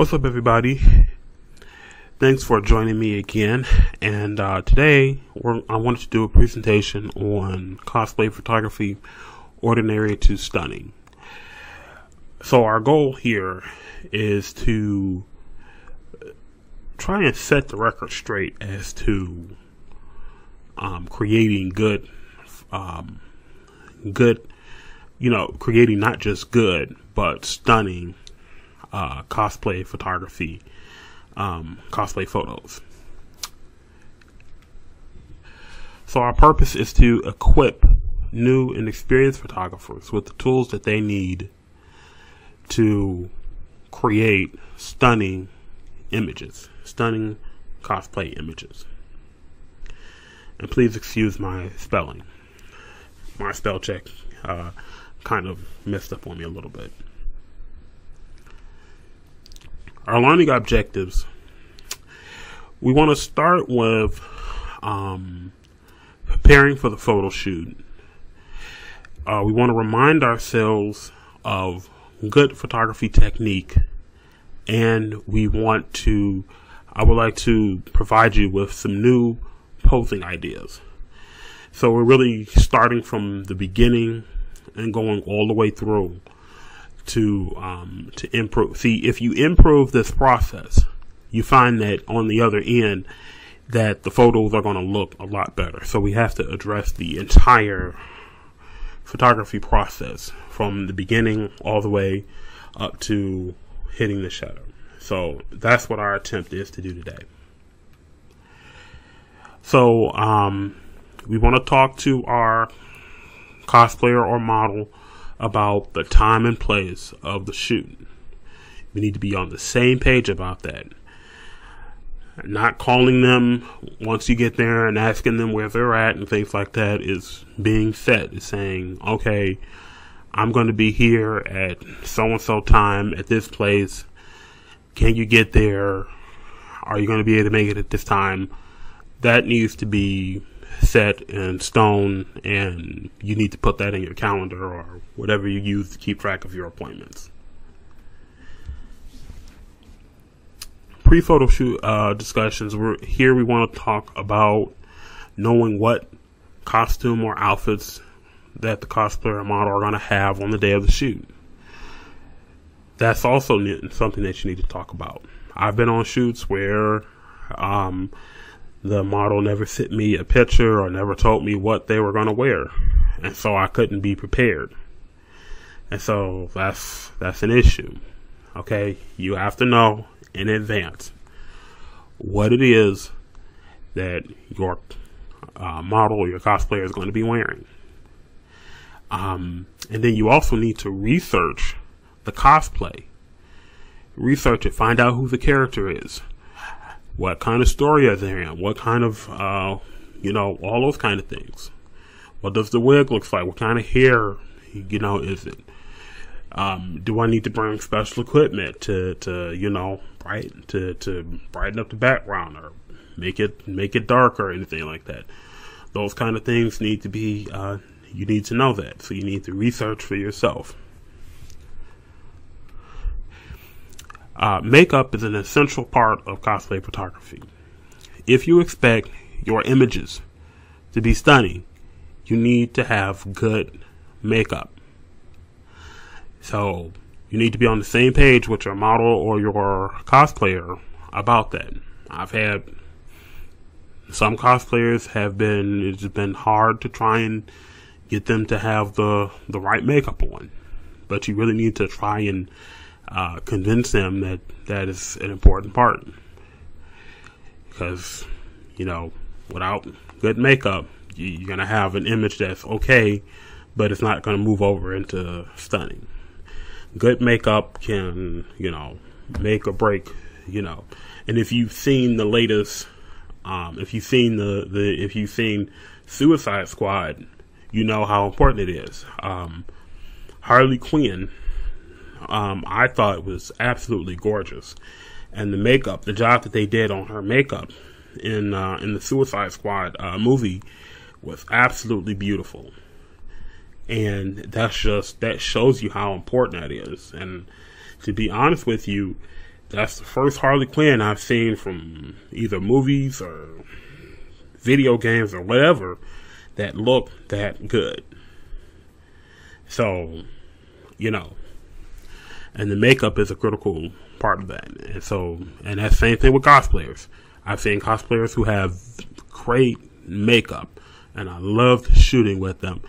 What's up, everybody? Thanks for joining me again. And uh, today, I wanted to do a presentation on cosplay photography, ordinary to stunning. So, our goal here is to try and set the record straight as to um, creating good, um, good, you know, creating not just good, but stunning uh, cosplay photography, um, cosplay photos. So our purpose is to equip new and experienced photographers with the tools that they need to create stunning images, stunning cosplay images. And please excuse my spelling. My spell check uh, kind of messed up on me a little bit. Our learning objectives. We want to start with um, preparing for the photo shoot. Uh, we want to remind ourselves of good photography technique, and we want to. I would like to provide you with some new posing ideas. So we're really starting from the beginning and going all the way through to um, to improve. See, if you improve this process, you find that on the other end that the photos are going to look a lot better. So we have to address the entire photography process from the beginning all the way up to hitting the shutter. So that's what our attempt is to do today. So um, we want to talk to our cosplayer or model about the time and place of the shoot. We need to be on the same page about that. Not calling them once you get there and asking them where they're at and things like that is being set. Is saying, okay, I'm going to be here at so and so time at this place. Can you get there? Are you going to be able to make it at this time? That needs to be set in stone and you need to put that in your calendar or whatever you use to keep track of your appointments. Pre-photo shoot uh, discussions. We're here. We want to talk about knowing what costume or outfits that the cosplayer model are going to have on the day of the shoot. That's also something that you need to talk about. I've been on shoots where um, the model never sent me a picture or never told me what they were going to wear. And so I couldn't be prepared. And so that's, that's an issue. Okay. You have to know in advance what it is that your uh, model your cosplayer is going to be wearing. Um, and then you also need to research the cosplay. Research it, find out who the character is what kind of story are they in? What kind of, uh, you know, all those kind of things. What does the wig look like? What kind of hair, you know, is it? Um, do I need to bring special equipment to, to, you know, bright, to, to brighten up the background or make it, make it dark or anything like that? Those kind of things need to be, uh, you need to know that. So you need to research for yourself. Uh, makeup is an essential part of cosplay photography. If you expect your images to be stunning, you need to have good makeup. So you need to be on the same page with your model or your cosplayer about that. I've had some cosplayers have been it's been hard to try and get them to have the the right makeup on, but you really need to try and uh, convince them that that is an important part. Because, you know, without good makeup, you're going to have an image that's okay, but it's not going to move over into stunning. Good makeup can, you know, make or break, you know. And if you've seen the latest, um, if you've seen the, the, if you've seen Suicide Squad, you know how important it is. Um, Harley Quinn um, I thought it was absolutely gorgeous, and the makeup, the job that they did on her makeup in uh, in the Suicide Squad uh, movie was absolutely beautiful, and that's just that shows you how important that is. And to be honest with you, that's the first Harley Quinn I've seen from either movies or video games or whatever that look that good. So, you know, and the makeup is a critical part of that. And so, and that same thing with cosplayers. I've seen cosplayers who have great makeup, and I loved shooting with them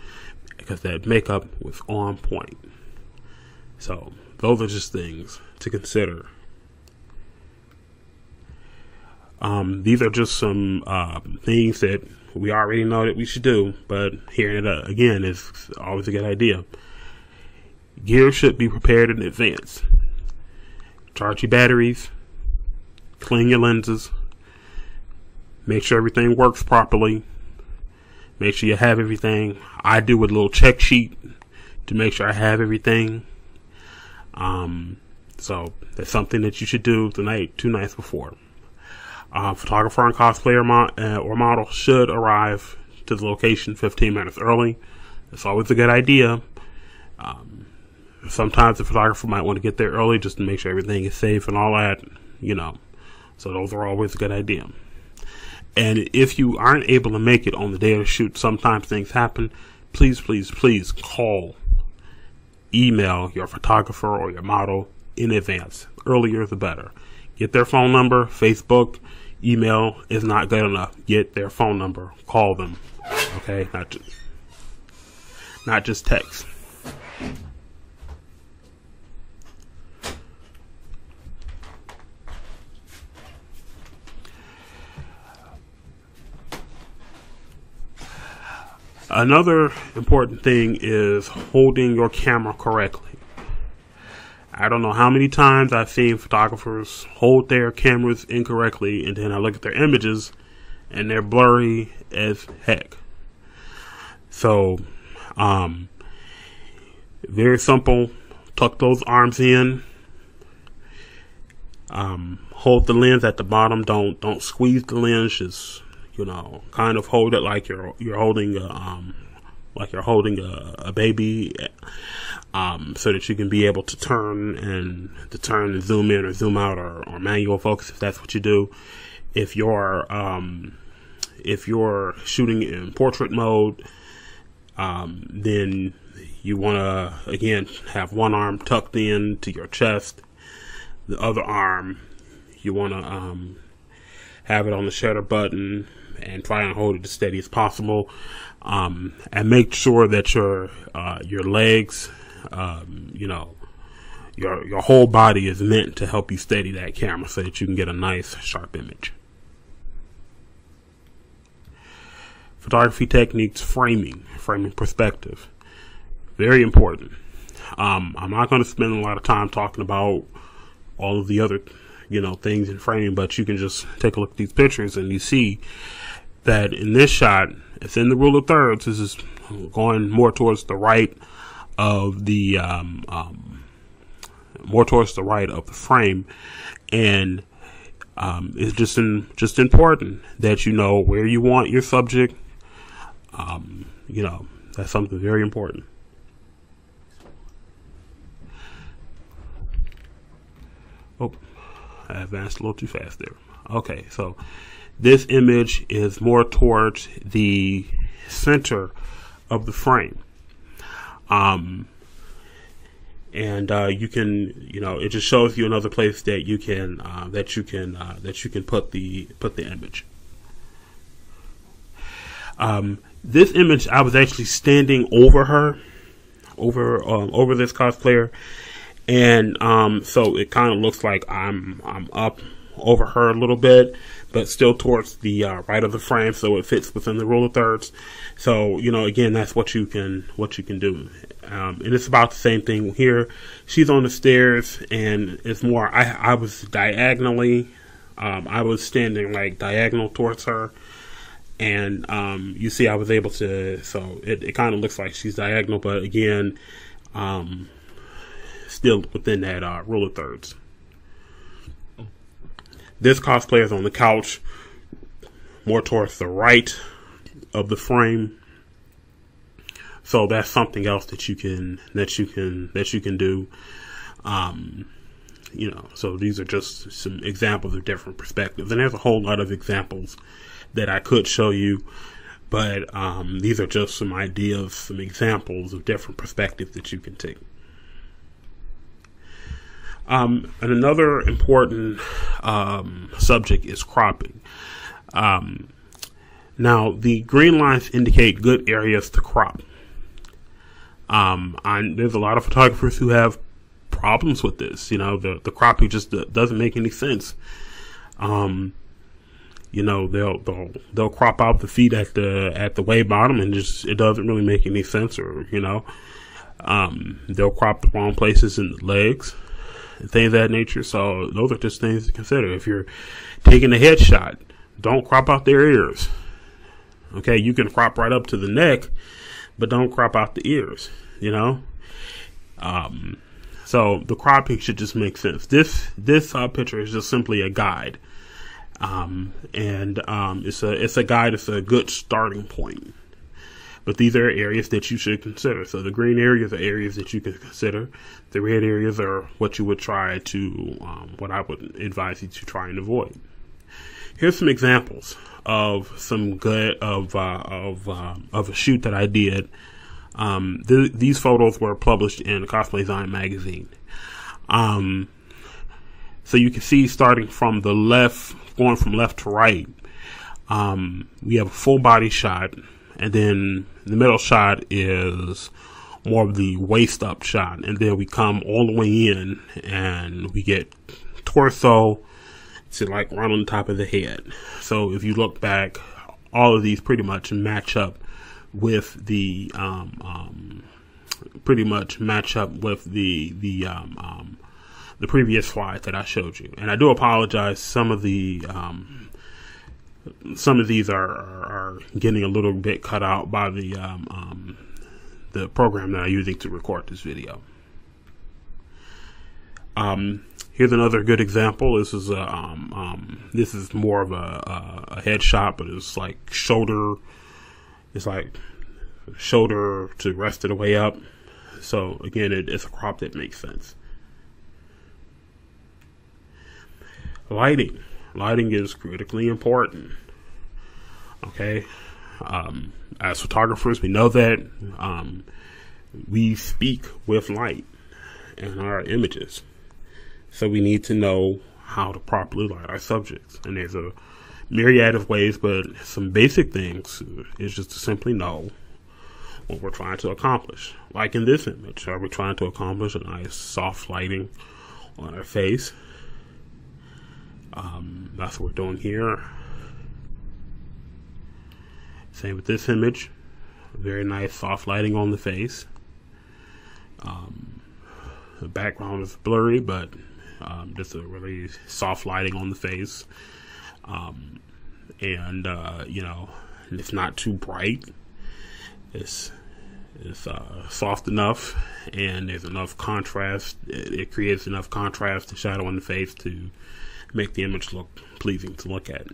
because that makeup was on point. So, those are just things to consider. Um, these are just some uh, things that we already know that we should do, but hearing it again is always a good idea. Gear should be prepared in advance. Charge your batteries, clean your lenses, make sure everything works properly, make sure you have everything. I do a little check sheet to make sure I have everything. Um, so that's something that you should do tonight, two nights before. Uh, photographer and cosplayer mo- uh, or model should arrive to the location 15 minutes early. It's always a good idea. Um, sometimes the photographer might want to get there early just to make sure everything is safe and all that, you know. So those are always a good idea. And if you aren't able to make it on the day of the shoot, sometimes things happen. Please, please, please call, email your photographer or your model in advance. Earlier the better. Get their phone number, Facebook, email is not good enough. Get their phone number, call them. Okay, not just, not just text. Another important thing is holding your camera correctly. I don't know how many times I've seen photographers hold their cameras incorrectly, and then I look at their images and they're blurry as heck. So, um, very simple. Tuck those arms in. Um, hold the lens at the bottom. Don't don't squeeze the lens. Just you know, kind of hold it like you're you're holding a um, like you're holding a, a baby um, so that you can be able to turn and to turn and zoom in or zoom out or, or manual focus if that's what you do. If you're um, if you're shooting in portrait mode, um, then you want to again have one arm tucked in to your chest, the other arm you want to um, have it on the shutter button and try and hold it as steady as possible. Um, and make sure that your uh, your legs um, you know, your your whole body is meant to help you steady that camera so that you can get a nice sharp image. Photography techniques, framing, framing perspective, very important. Um, I'm not going to spend a lot of time talking about all of the other, you know, things in framing, but you can just take a look at these pictures and you see that in this shot, it's in the rule of thirds. This is going more towards the right of the um, um, more towards the right of the frame, and um, it's just in, just important that you know where you want your subject. Um, you know that's something very important. Oh, I advanced a little too fast there. Okay, so this image is more towards the center of the frame. Um, and uh, you can, you know, it just shows you another place that you can uh, that you can uh, that you can put the put the image. Um, this image, I was actually standing over her, over um, over this cosplayer, and um, so it kind of looks like I'm I'm up over her a little bit, but still towards the uh, right of the frame, so it fits within the rule of thirds. So you know, again, that's what you can what you can do, um, and it's about the same thing here. She's on the stairs, and it's more. I I was diagonally, um, I was standing like diagonal towards her, and um, you see, I was able to. So it, it kind of looks like she's diagonal, but again, um, still within that uh, rule of thirds. This cosplayer is on the couch, more towards the right of the frame. So that's something else that you can that you can that you can do. Um, you know, so these are just some examples of different perspectives. And there's a whole lot of examples that I could show you, but um, these are just some ideas, some examples of different perspectives that you can take. Um, and another important um, subject is cropping. Um, now, the green lines indicate good areas to crop. Um, there's a lot of photographers who have problems with this. You know, the the cropping just doesn't make any sense. Um, you know, they'll they'll they'll crop out the feet at the at the way bottom, and just it doesn't really make any sense. Or you know, um, they'll crop the wrong places in the legs and things of that nature. So those are just things to consider. If you're taking a headshot, don't crop out their ears. Okay, you can crop right up to the neck, but don't crop out the ears. You know, um, so the cropping should just make sense. This this uh, picture is just simply a guide, um, and um, it's a it's a guide. It's a good starting point. But these are areas that you should consider. So the green areas are areas that you can consider. The red areas are what you would try to, um, what I would advise you to try and avoid. Here's some examples of some good of uh, of uh, of a shoot that I did um, th- these photos were published in Cosplay Design magazine. Um, so you can see starting from the left, going from left to right, um, we have a full body shot, and then the middle shot is more of the waist up shot, and then we come all the way in, and we get torso to like right on top of the head. So if you look back, all of these pretty much match up with the um, um, pretty much match up with the the um, um, the previous slide that I showed you. And I do apologize. Some of the um, some of these are, are, are getting a little bit cut out by the um, um, the program that I'm using to record this video. Um, here's another good example. This is a um, um, this is more of a, a, a headshot, but it's like shoulder it's like shoulder to rest of the way up. So again, it, it's a crop that makes sense. Lighting. Lighting is critically important. Okay. Um, as photographers, we know that um, we speak with light in our images. So we need to know how to properly light our subjects. And there's a myriad of ways, but some basic things is just to simply know what we're trying to accomplish. Like in this image, are we trying to accomplish a nice soft lighting on our face? Um, that's what we're doing here. Same with this image. Very nice soft lighting on the face. Um, the background is blurry, but um, just a really soft lighting on the face. Um, and uh, you know, it's not too bright. It's it's uh, soft enough, and there's enough contrast. It, it, creates enough contrast to shadow on the face to make the image look pleasing to look at.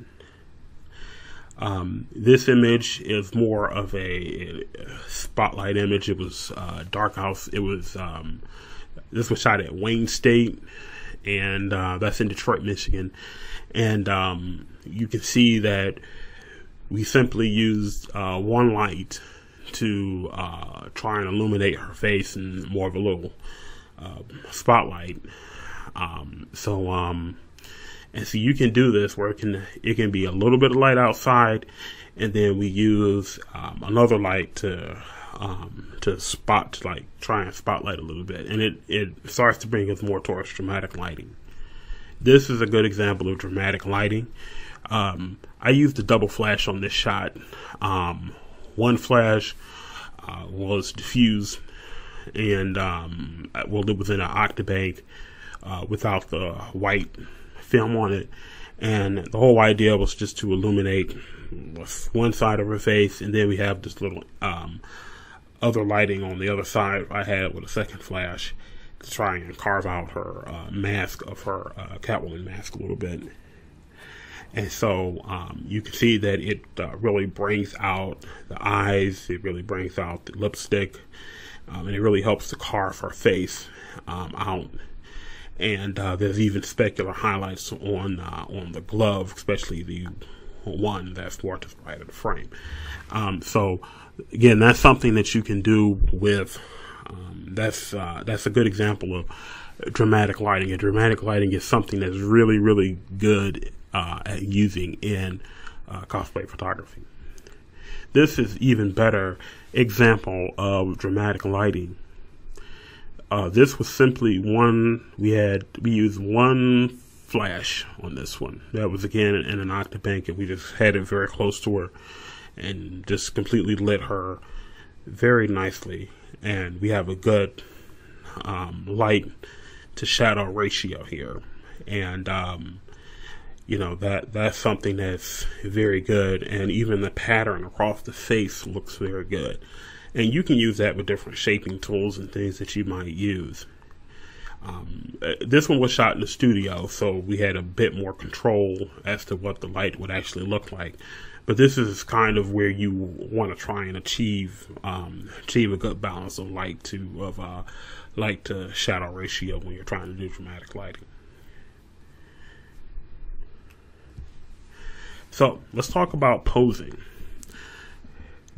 Um, this image is more of a, spotlight image. It was uh, dark house. It was um, this was shot at Wayne State, and uh, that's in Detroit, Michigan. And um, you can see that we simply used uh, one light to uh, try and illuminate her face in more of a little uh, spotlight. Um, so, um, and so you can do this where it can it can be a little bit of light outside, and then we use um, another light to um, to spot to like try and spotlight a little bit, and it it starts to bring us more towards dramatic lighting. This is a good example of dramatic lighting. Um, I used a double flash on this shot. Um, one flash uh, was diffused and um, well, it was in an octabank uh, without the white film on it. And the whole idea was just to illuminate one side of her face, and then we have this little um, other lighting on the other side I had with a second flash to try and carve out her uh, mask of her uh, Catwoman mask a little bit. And so um, you can see that it uh, really brings out the eyes, it really brings out the lipstick, um, and it really helps to carve her face um, out. And uh, there's even specular highlights on uh, on the glove, especially the one that's to the right of the frame. Um, so again, that's something that you can do with. Um, that's uh, that's a good example of dramatic lighting. And dramatic lighting is something that's really really good uh, at using in uh, cosplay photography. This is even better example of dramatic lighting. Uh, this was simply one, we had, we used one flash on this one. That was again in an octabank and we just had it very close to her and just completely lit her very nicely. And we have a good um, light to shadow ratio here. And um, you know that that's something that's very good and even the pattern across the face looks very good and you can use that with different shaping tools and things that you might use. Um, uh, this one was shot in the studio so we had a bit more control as to what the light would actually look like. But this is kind of where you want to try and achieve um, achieve a good balance of light to of uh, light to shadow ratio when you're trying to do dramatic lighting. So let's talk about posing.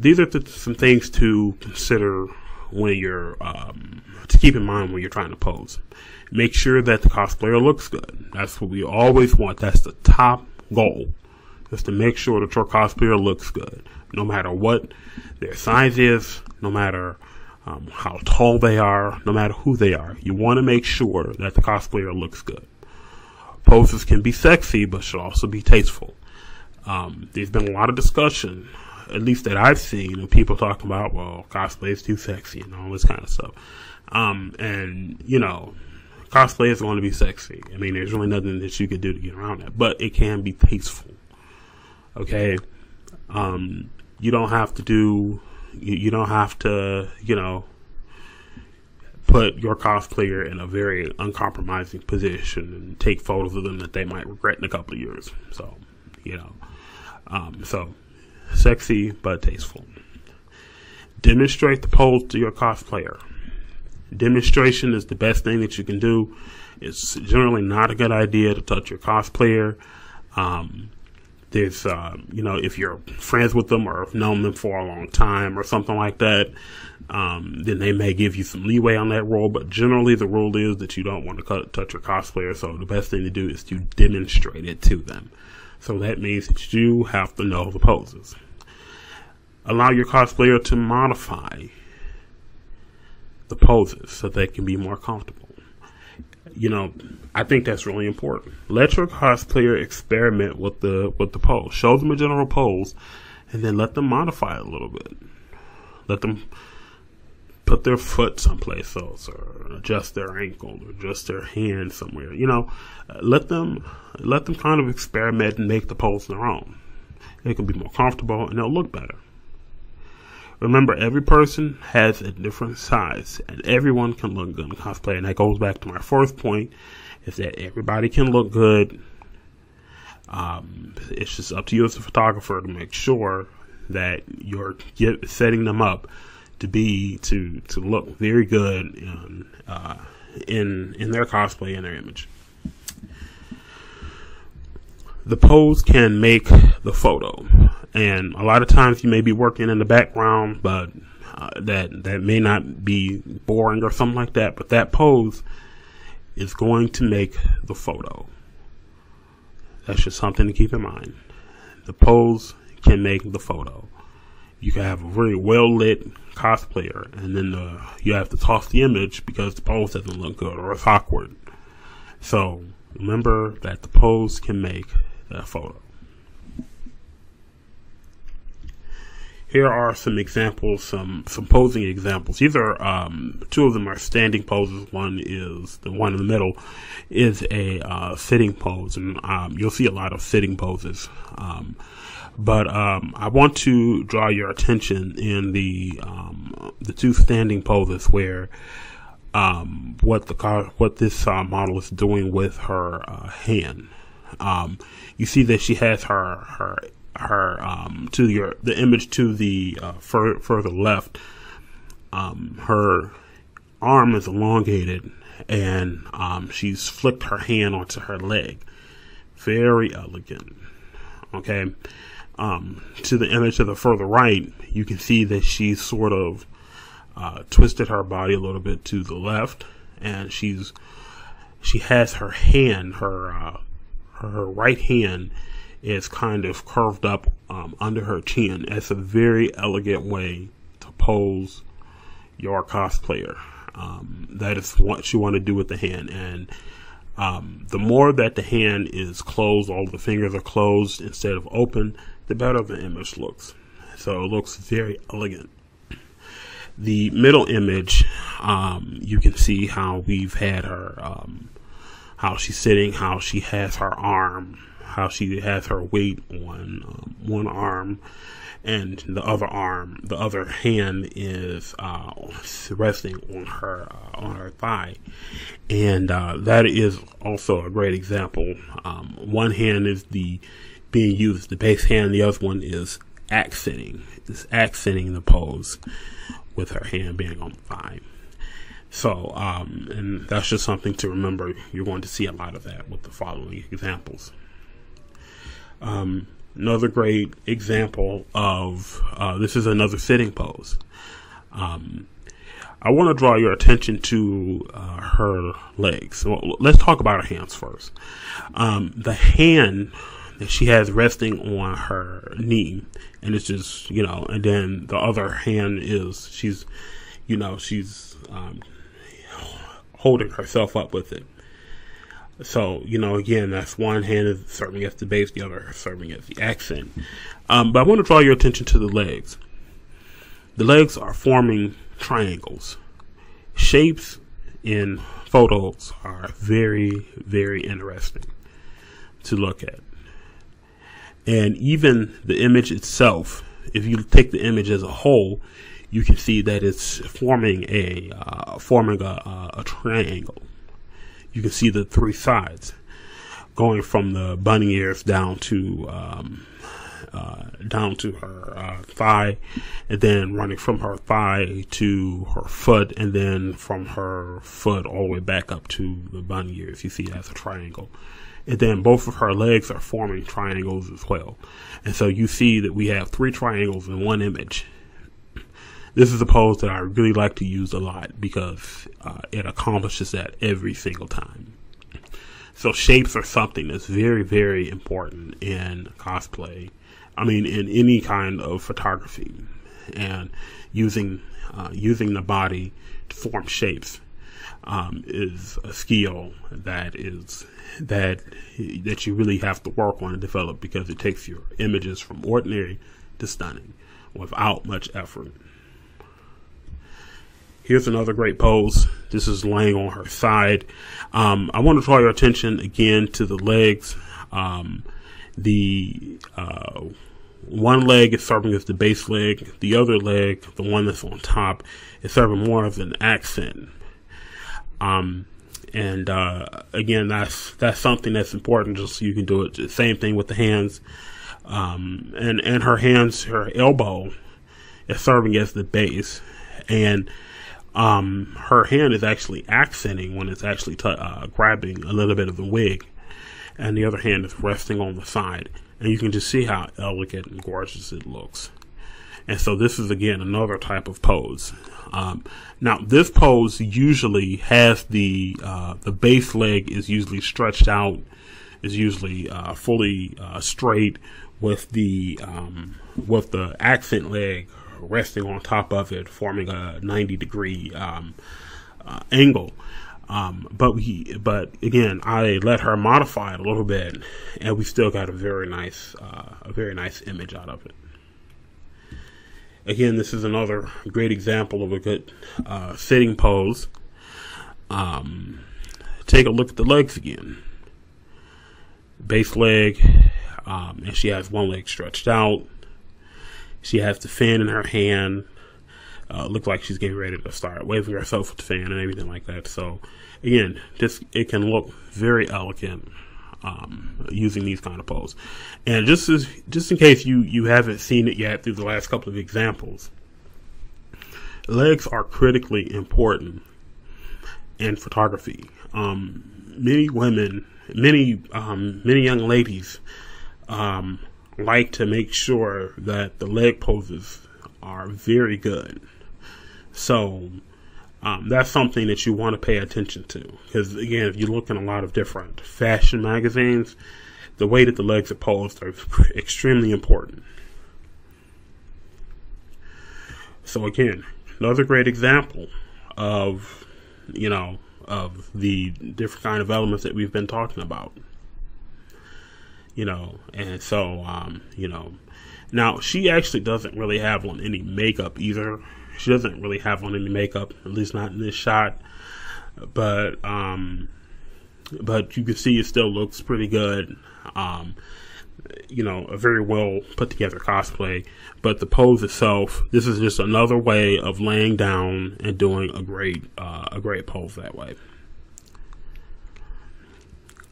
These are some things to consider when you're um, to keep in mind when you're trying to pose. Make sure that the cosplayer looks good. That's what we always want. That's the top goal. Is to make sure that your cosplayer looks good, no matter what their size is, no matter um, how tall they are, no matter who they are. You want to make sure that the cosplayer looks good. Poses can be sexy, but should also be tasteful. Um, there's been a lot of discussion, at least that I've seen, of people talking about, well, cosplay is too sexy and all this kind of stuff. Um, and, you know, cosplay is going to be sexy. I mean, there's really nothing that you could do to get around that, but it can be tasteful. Okay? Um, you don't have to do, you, you don't have to, you know, put your cosplayer in a very uncompromising position and take photos of them that they might regret in a couple of years. So, you know, um, so, sexy but tasteful. Demonstrate the pose to your cosplayer. Demonstration is the best thing that you can do. It's generally not a good idea to touch your cosplayer. Um, there's, uh, you know, if you're friends with them or have known them for a long time or something like that, um, then they may give you some leeway on that role. But generally, the rule is that you don't want to cut, touch your cosplayer. So the best thing to do is to demonstrate it to them. So that means that you have to know the poses. Allow your cosplayer to modify the poses so they can be more comfortable. You know, I think that's really important. Let your cosplayer experiment with the with the pose. Show them a general pose, and then let them modify it a little bit. Let them put their foot someplace else or adjust their ankle or adjust their hand somewhere. You know, uh, let them let them kind of experiment and make the pose their own. It can be more comfortable and they'll look better. Remember, every person has a different size, and everyone can look good in cosplay. And that goes back to my first point: is that everybody can look good. Um, it's just up to you as a photographer to make sure that you're get, setting them up to be to to look very good in uh, in in their cosplay and their image. The pose can make the photo, and a lot of times you may be working in the background, but uh, that that may not be boring or something like that. But that pose is going to make the photo. That's just something to keep in mind. The pose can make the photo. You can have a very well lit cosplayer, and then uh, you have to toss the image because the pose doesn't look good or it's awkward. So remember that the pose can make that photo. Here are some examples, some some posing examples. These are um, two of them are standing poses. One is the one in the middle is a uh, sitting pose, and um, you'll see a lot of sitting poses. Um, but um, I want to draw your attention in the um, the two standing poses where um, what the car, what this uh, model is doing with her uh, hand. Um, you see that she has her her her um, to your the image to the uh, fur, further left. Um, her arm is elongated and she's flicked her hand onto her leg. Very elegant. Okay. Um, to the image to the further right, you can see that she's sort of uh, twisted her body a little bit to the left, and she's she has her hand, her uh, her right hand is kind of curved up um, under her chin. It's a very elegant way to pose your cosplayer. Um, that is what you want to do with the hand, and um, the more that the hand is closed, all the fingers are closed instead of open, the better the image looks. So it looks very elegant. The middle image, um, you can see how we've had her, um, how she's sitting, how she has her arm, how she has her weight on um, one arm, and the other arm, the other hand is uh, resting on her uh, on her thigh, and uh, that is also a great example. Um, one hand is the being used the base hand, the other one is accenting, is accenting the pose with her hand being on the thigh. So, um, and that's just something to remember. You're going to see a lot of that with the following examples. Um, another great example of uh, this is another sitting pose. Um, I want to draw your attention to uh, her legs. Well, let's talk about her hands first. Um, the hand that she has resting on her knee, and it's just you know, and then the other hand is she's, you know, she's um, holding herself up with it. So, you know, again, that's one hand is serving as the base, the other serving as the accent. Um, but I want to draw your attention to the legs. The legs are forming triangles. Shapes in photos are very, very interesting to look at. And even the image itself, if you take the image as a whole, you can see that it's forming a uh, forming a, a triangle you can see the three sides going from the bunny ears down to um, uh, down to her uh, thigh, and then running from her thigh to her foot, and then from her foot all the way back up to the bunny ears. You see that's a triangle. And then both of her legs are forming triangles as well. And so you see that we have three triangles in one image. This is a pose that I really like to use a lot because uh, it accomplishes that every single time. So shapes are something that's very, very important in cosplay. I mean, in any kind of photography, and using uh, using the body to form shapes um, is a skill that is that that you really have to work on and develop because it takes your images from ordinary to stunning without much effort. Here's another great pose. This is laying on her side. Um, I want to draw your attention again to the legs. Um, the uh, one leg is serving as the base leg. The other leg, the one that's on top, is serving more as an accent. Um, and uh, again, that's that's something that's important. Just so you can do it. The same thing with the hands. Um, and and her hands, her elbow, is serving as the base, and um, her hand is actually accenting when it's actually t- uh, grabbing a little bit of the wig, and the other hand is resting on the side. And you can just see how elegant and gorgeous it looks. And so this is again another type of pose. Um, now this pose usually has the uh, the base leg is usually stretched out, is usually uh, fully uh, straight with the um, with the accent leg resting on top of it, forming a 90 degree um, uh, angle. Um, but we, but again, I let her modify it a little bit, and we still got a very nice, uh, a very nice image out of it. Again, this is another great example of a good uh, sitting pose. Um, take a look at the legs again. Base leg, um, and she has one leg stretched out. She has the fan in her hand. Uh, like she's getting ready to start waving herself with the fan and everything like that. So, again, this it can look very elegant um, using these kind of poses. And just as just in case you you haven't seen it yet through the last couple of examples, legs are critically important in photography. Um, many women, many um, many young ladies um, like to make sure that the leg poses are very good. So um, that's something that you want to pay attention to because again, if you look in a lot of different fashion magazines, the way that the legs are posed are extremely important. So again, another great example of you know of the different kind of elements that we've been talking about. You know, and so um, you know, now she actually doesn't really have on any makeup either. She doesn't really have on any makeup, at least not in this shot. But um, but you can see it still looks pretty good. Um, you know, a very well put together cosplay. But the pose itself, this is just another way of laying down and doing a great, uh, a great pose that way.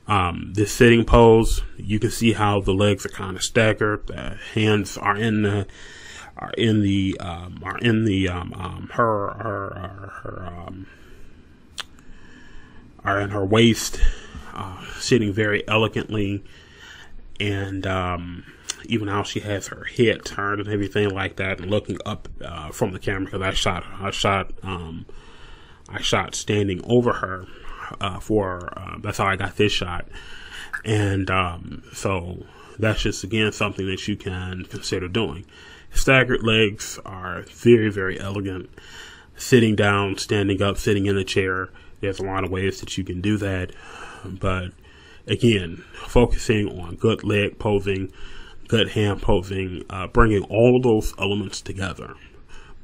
Um, this sitting pose, you can see how the legs are kind of staggered. The hands are in the, are in the, um, are in the, um, um her, her, her, um, are in her waist, uh, sitting very elegantly and um, even how she has her head turned and everything like that, and looking up uh, from the camera because I shot I shot um, I shot standing over her uh, for uh, that's how I got this shot, and so that's just again something that you can consider doing. Staggered legs are very very elegant. Sitting down, standing up, sitting in a chair. There's a lot of ways that you can do that, but again, focusing on good leg posing, good hand posing, uh, bringing all those elements together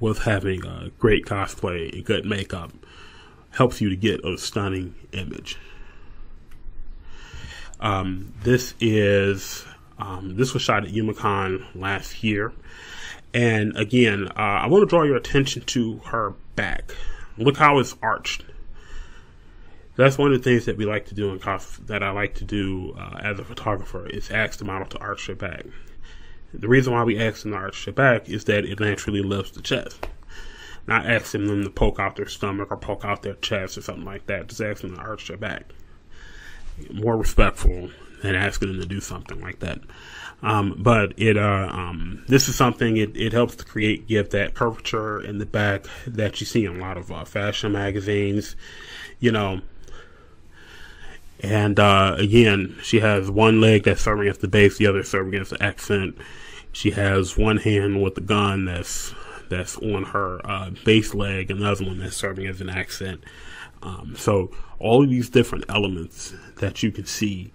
with having a great cosplay and good makeup helps you to get a stunning image. Um, this is um, this was shot at Youmacon last year, and again, uh, I want to draw your attention to her back. Look how it's arched that's one of the things that we like to do in that I like to do uh, as a photographer is ask the model to arch their back. The reason why we ask them to arch their back is that it naturally lifts the chest. Not asking them to poke out their stomach or poke out their chest or something like that. Just asking them to arch their back. More respectful than asking them to do something like that. Um, but it, uh, um, this is something it, it helps to create, give that curvature in the back that you see in a lot of uh, fashion magazines. You know, and uh, again, she has one leg that's serving as the base, the other serving as the accent. She has one hand with the gun that's that's on her uh, base leg, and another one that's serving as an accent. Um, so all of these different elements that you can see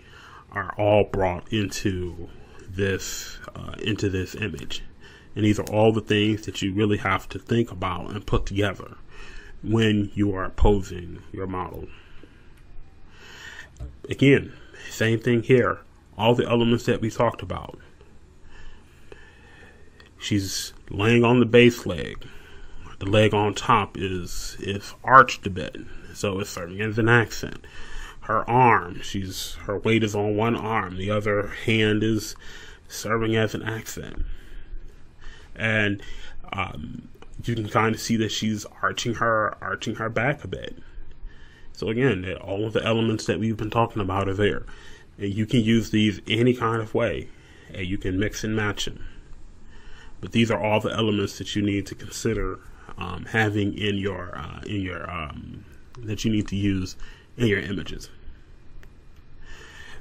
are all brought into this uh, into this image, and these are all the things that you really have to think about and put together when you are posing your model. Again, same thing here. All the elements that we talked about. She's laying on the base leg. The leg on top is is arched a bit, so it's serving as an accent. Her arm, she's her weight is on one arm. The other hand is serving as an accent, and um, you can kind of see that she's arching her arching her back a bit. So again, all of the elements that we've been talking about are there. And you can use these any kind of way. And you can mix and match them. But these are all the elements that you need to consider um, having in your uh, in your um, that you need to use in your images.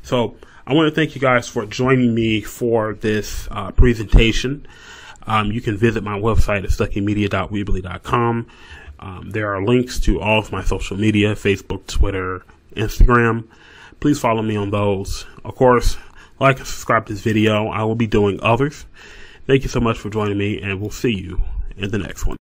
So I want to thank you guys for joining me for this uh, presentation. Um, you can visit my website at stuckeymedia.weebly.com. Um, there are links to all of my social media Facebook, Twitter, Instagram. Please follow me on those. Of course, like and subscribe to this video. I will be doing others. Thank you so much for joining me, and we'll see you in the next one.